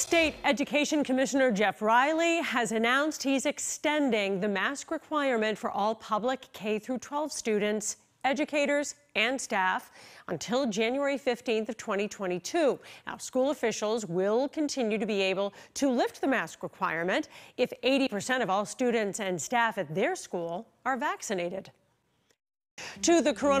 State Education Commissioner Jeff Riley has announced he's extending the mask requirement for all public K through 12 students, educators, and staff until January 15th of 2022. Now, school officials will continue to be able to lift the mask requirement if 80% of all students and staff at their school are vaccinated. To the corona